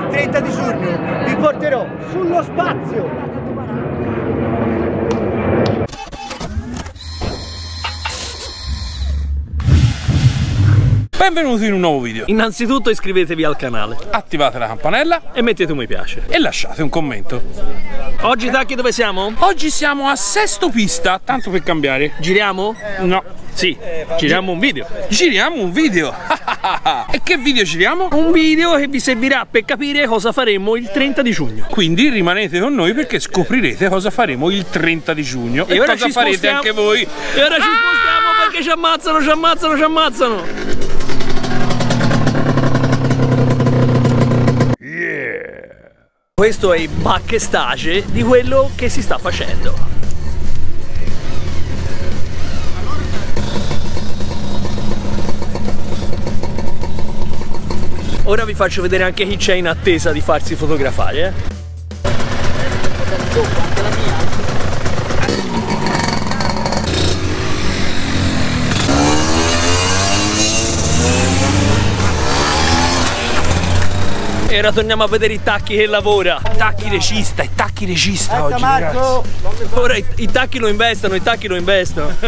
il 30 di giugno vi porterò sullo spazio. Benvenuti in un nuovo video. Innanzitutto iscrivetevi al canale Attivate la campanella e mettete un mi piace. e lasciate un commento. Oggi Tacchi dove siamo? Oggi siamo a Sesto Pista, tanto per cambiare. Giriamo? No, Sì, giriamo un video. giriamo un video. e che video giriamo? Un video che vi servirà per capire cosa faremo il 30 di giugno. Quindi rimanete con noi perché scoprirete cosa faremo il 30 di giugno e, ora cosa farete spostiamo- anche voi. E ora ci spostiamo perché ci ammazzano, ci ammazzano, ci ammazzano. Questo è il backstage di quello che si sta facendo. Ora vi faccio vedere anche chi c'è in attesa di farsi fotografare. eh. E ora torniamo a vedere i tacchi che lavora. Tacchi regista e tacchi regista Aspetta oggi, Marco, Ora i, i tacchi lo investono, i tacchi lo investono.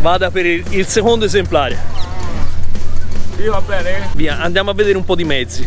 Vada per il, il secondo esemplare. Io va bene? Via, andiamo a vedere un po' di mezzi.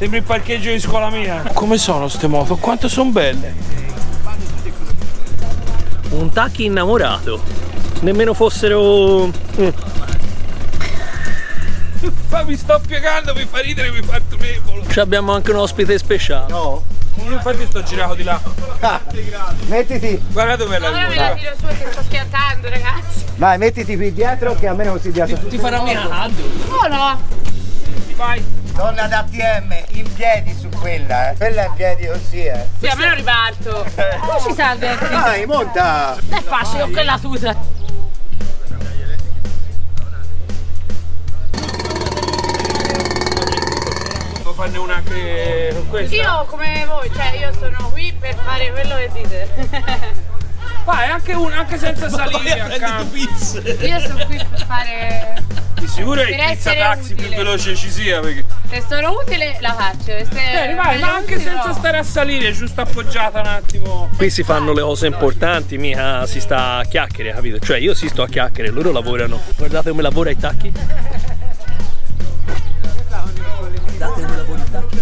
Sembra il parcheggio di scuola mia. Come sono ste moto? Quanto sono belle? Un tacchi innamorato. Nemmeno fossero. mm, Ma mi sto piegando, mi fa ridere, mi fa tremolo. Ci abbiamo anche un ospite speciale. no, Uno infatti sto girato di là. mettiti, Guarda dov'è la Ora me ruota. la tiro su che sto schiantando, ragazzi. vai mettiti qui dietro che a me non si dia Ti farà mia radio. Oh no! Vai. Donna d'ATM in piedi su quella, eh. Quella in piedi così, eh. Sì, a me lo riparto. Come ci salve? Dai, monta! È facile con quella tuta. Devo farne una anche con questa. Io come voi, cioè io sono qui per fare quello che dite. Vai, anche una, anche senza salire accanto. Io sono qui per fare. Di sicuro è il pizza taxi più utile. veloce ci sia perché. Se sono utile la faccio. Se Bene, vai, ma anche utile, senza no. stare a salire, giusto appoggiata un attimo. Qui si fanno le cose importanti, mica si sta a chiacchiere, capito? Cioè io si sto a chiacchiere, loro lavorano. Guardate come lavora i tacchi. Guardate come lavora i tacchi.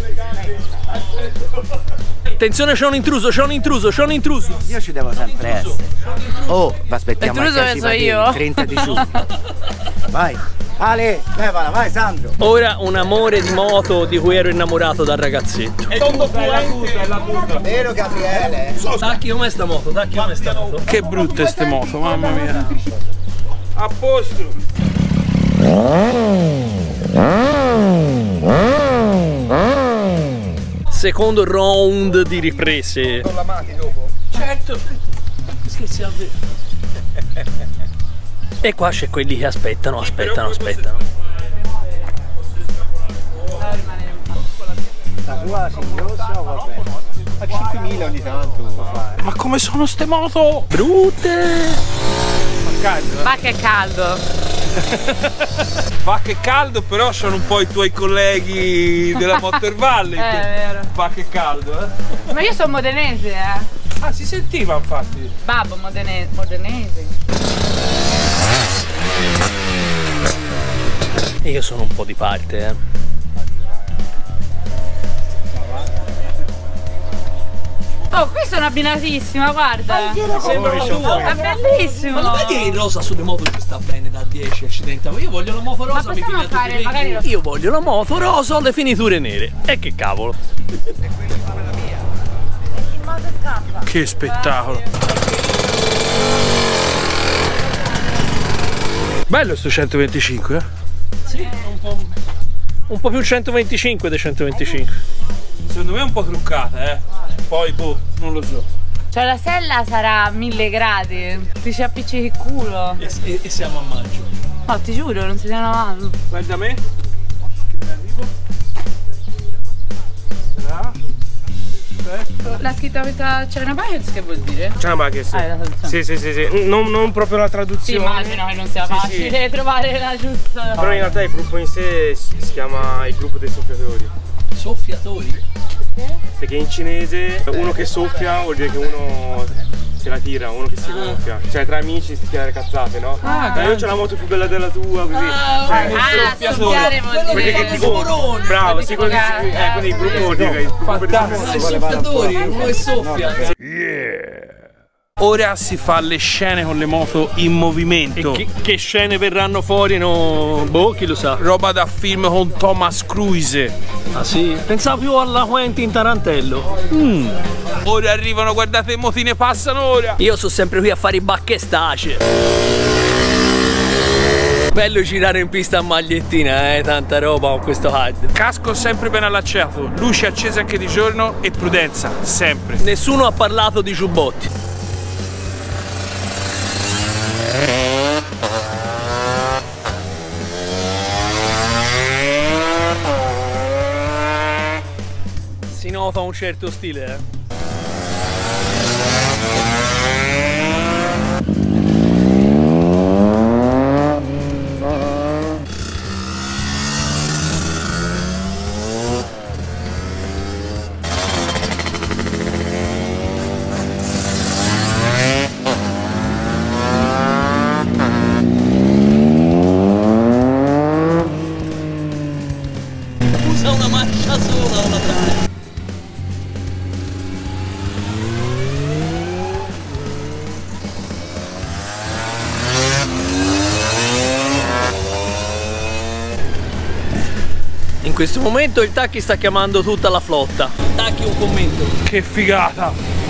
Attenzione, c'è un intruso, c'è un intruso, c'è un intruso. Io ci devo sempre essere. Oh, ma aspettiamo L'intruso anche penso io. il 30 di giugno. Vai. Ale, levala, vai Sandro. Ora un amore di moto di cui ero innamorato da ragazzetto. È tutto è la tuta, è la tuta. Vero Gabriele? Tacchi, com'è sta moto? Tacchi, com'è sta moto? Che brutte ste moto, mamma mia. A posto. Secondo round di riprese. Con la mati dopo. Certo. Scherzi a E qua c'è quelli che aspettano, aspettano, aspettano. La sua? A 5.000 ogni tanto può fare. Ma come sono ste moto? Brutte! Ma che caldo. Va che caldo, però sono un po' i tuoi colleghi della Motor Valley. Eh, è vero. Va che caldo, eh? Ma io sono modenese, eh. Ah, si sentiva infatti. Babbo modene- modenese. Io sono un po' di parte, eh. Oh, qui sono abbinatissima, guarda. Sembra tua. È bellissimo. Ma lo vedi che il rosa sulle moto ci sta bene da 10 accidenti? Io voglio la moto rosa, Ma mi tutti fare magari lo- Io voglio la moto rosa o le finiture nere. E che cavolo. Che spettacolo. Bello sto 125, eh? Sì, un po', un po' più 125 dei 125. Secondo me è un po' truccata, eh? Poi, boh, non lo so. Cioè la sella sarà mille gradi, ti ci appiccichi il culo. E, e- e siamo a maggio. No, ti giuro, non si tiene avanti. Guarda me. La scritta questa China Bites che vuol dire? Ciao Marcus. Ah, è la traduzione. Sì, sì, sì, sì. Non, non proprio la Sì, traduzione. immagino che non sia Sì, facile trovare la giusta. Però in realtà il gruppo in sé si chiama il gruppo dei soffiatori. Soffiatori. Perché in cinese uno che soffia vuol dire che uno se la tira, uno che si gonfia. Cioè tra amici si tira le cazzate, no? Ah, io c'ho la moto più bella della tua, così. Cioè, Ah, soffiare vuol quelli dire. che ti gonfiano. Bravo, sì, quello che si. Eh, quindi il gruppo vuol dire che il gruppo dei Dai, soffiatori, uno che soffia. Ora si fa le scene con le moto in movimento. Che, che scene verranno fuori? No, boh, chi lo sa. Roba da film con Thomas Cruise. Ah sì? Pensavo più alla Quentin Tarantello. Ora arrivano, guardate, i motine passano ora. Io sono sempre qui a fare i bacchestace. Bello girare in pista a magliettina, eh, tanta roba con questo HUD. Casco sempre ben allacciato, luci accese anche di giorno e prudenza, sempre. Nessuno ha parlato di giubbotti. Si nota un certo stile, In questo momento il Tacchi sta chiamando tutta la flotta. Tacchi un commento. Che figata!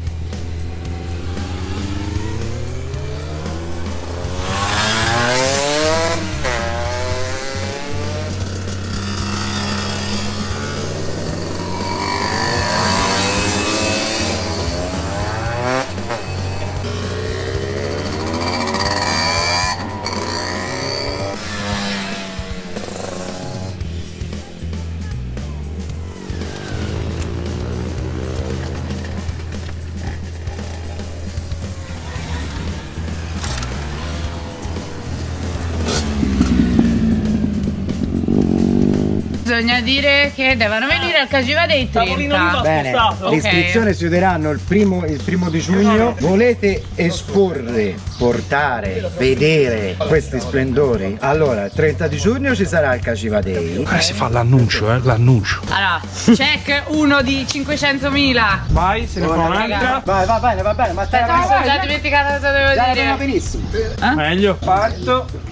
Bisogna dire che devono venire al Cagiva dei 30. Bene, le iscrizioni si chiuderanno il primo, il primo di giugno. Volete esporre, portare, vedere questi splendori? Allora, il 30 di giugno ci sarà il Caciva Day. Ora si fa l'annuncio, eh, l'annuncio. Allora, check uno di 500.000. Vai, se ne fa un'altra. Vai, va bene, va bene, ma stai Aspetta, mi sono già dimenticata cosa Dai, va dire. benissimo. Meglio. Parto.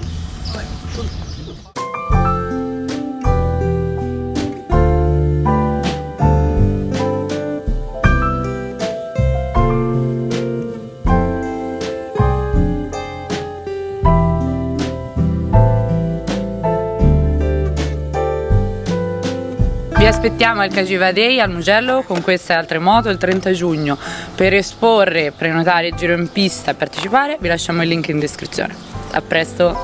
Vi aspettiamo al Cagiva Day al Mugello con queste altre moto il 30 giugno. Per esporre, prenotare il giro in pista e partecipare vi lasciamo il link in descrizione. A presto!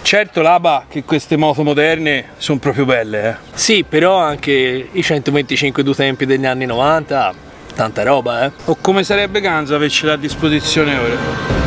Certo, Laba, che queste moto moderne sono proprio belle, eh. Sì, però anche i 125 due tempi degli anni 90, tanta roba, eh. O come sarebbe Ganzo avercela a disposizione ora?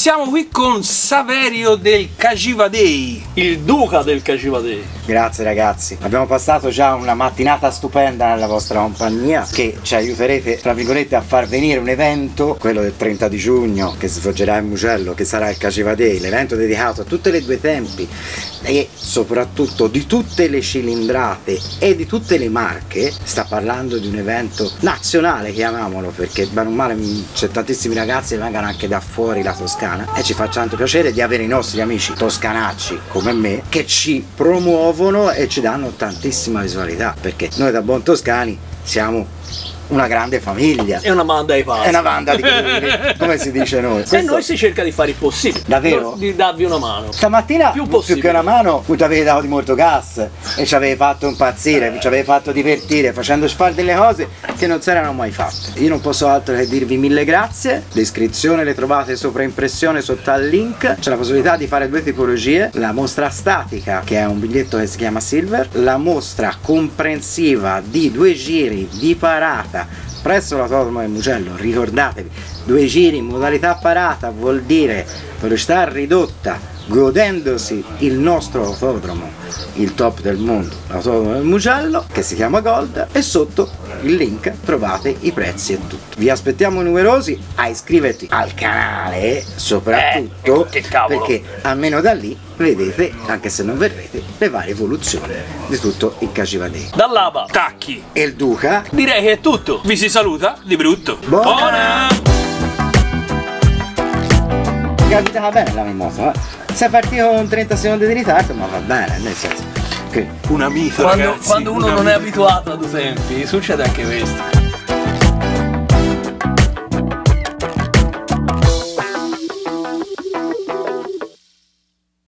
Siamo qui con Saverio del Cagiva Day. Il duca del Cacivadei. Grazie ragazzi, abbiamo passato già una mattinata stupenda nella vostra compagnia che ci aiuterete tra virgolette a far venire un evento, quello del 30 di giugno che si svolgerà in Mugello, che sarà il Caciva Day, l'evento dedicato a tutte le due tempi e soprattutto di tutte le cilindrate e di tutte le marche, sta parlando di un evento nazionale chiamiamolo perché bene o male c'è tantissimi ragazzi che vengono anche da fuori la Toscana e ci fa tanto piacere di avere i nostri amici toscanacci come me che ci promuovono e ci danno tantissima visualità perché noi da buon toscani siamo una grande famiglia. È una banda ai passi. È una banda di crudeli, come si dice noi. E Questo- noi si cerca di fare il possibile. Davvero? Di darvi una mano. Stamattina Più più, che una mano tu ti avevi dato di molto gas e ci avevi fatto impazzire, ci avevi fatto divertire facendoci fare delle cose che non si erano mai fatte. Io non posso altro che dirvi mille grazie, le iscrizioni le trovate sopra impressione sotto al link, c'è la possibilità di fare due tipologie, la mostra statica che è un biglietto che si chiama Silver, la mostra comprensiva di due giri di parata presso l'autodromo del Mugello, ricordatevi, due giri in modalità parata vuol dire velocità ridotta, godendosi il nostro autodromo, il top del mondo, l'autodromo del Mugello, che si chiama Gold, e sotto il link trovate i prezzi e tutto. Vi aspettiamo numerosi a iscriverti al canale, soprattutto Eh, perché almeno da lì vedete, anche se non verrete, le varie evoluzioni di tutto il Cacivadei. Dall'Aba. Tacchi. E il Duca Direi che è tutto. Vi si saluta di brutto. Buona! capitava bene la mimosa, eh. sei partito con 30 secondi di ritardo, ma va bene, nel senso che Una mito, Quando, ragazzi. quando uno non è mito. abituato ad esempi, succede anche questo.